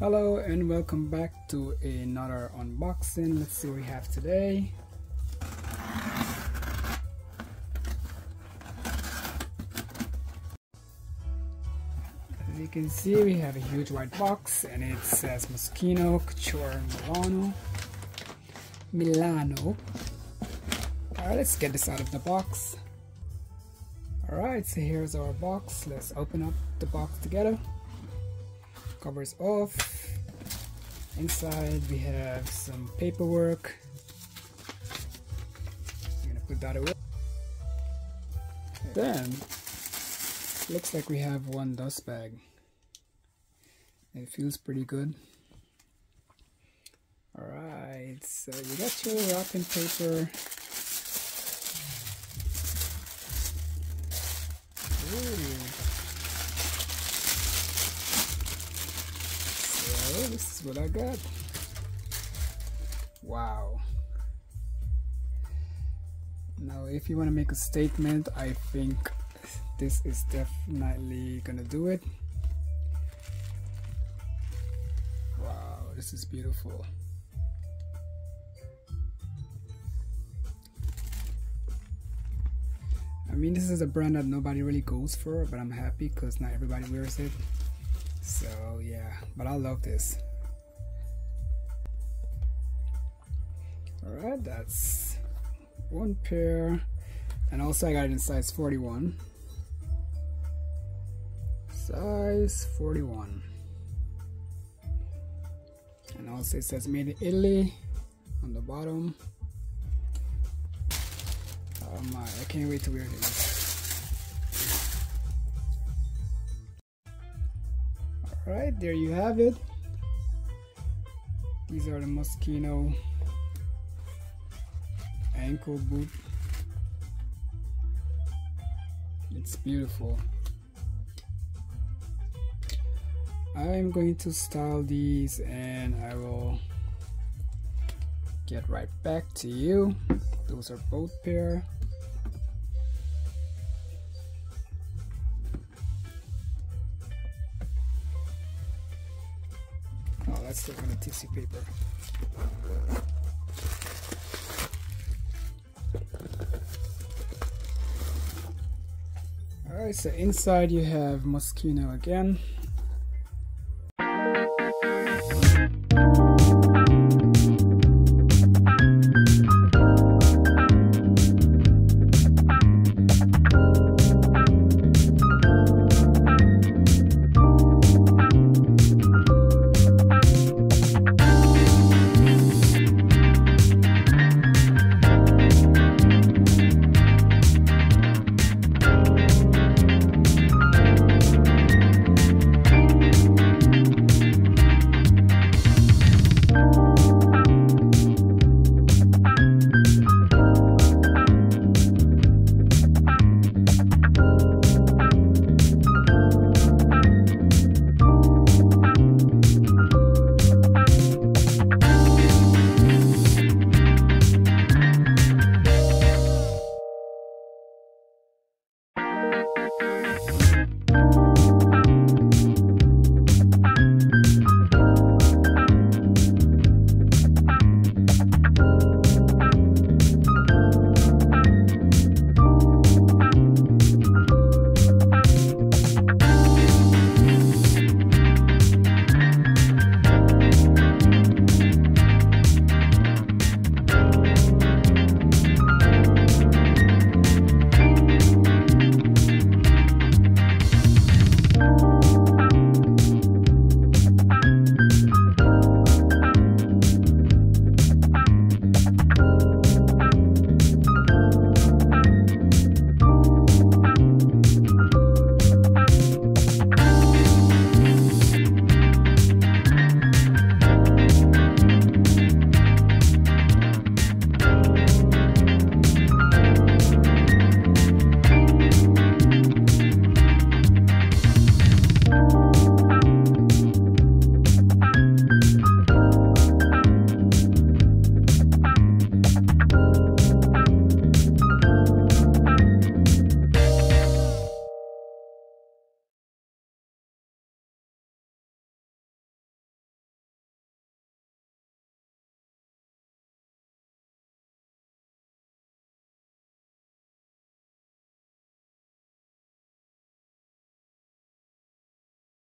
Hello and welcome back to another unboxing. Let's see what we have today. As you can see, we have a huge white box and it says Moschino Couture Milano. Milano. Alright, let's get this out of the box. Alright, so here's our box. Let's open up the box together. Covers off. Inside we have some paperwork. I'm gonna put that away. Then, looks like we have one dust bag. It feels pretty good. Alright, so you got your wrapping paper. Ooh. So this is what I got. Wow. Now if you want to make a statement, I think this is definitely gonna do it. Wow, this is beautiful. I mean, this is a brand that nobody really goes for, but I'm happy because not everybody wears it. So yeah, but I love this. Alright, that's one pair. And also I got it in size 41. Size 41. And also it says made in Italy on the bottom. Oh my, I can't wait to wear these. Alright, there you have it. These are the Moschino ankle boot. It's beautiful. I'm going to style these and I will get right back to you. Those are both pair. Oh, that's still on a tissue paper. Alright, so inside you have Moschino again.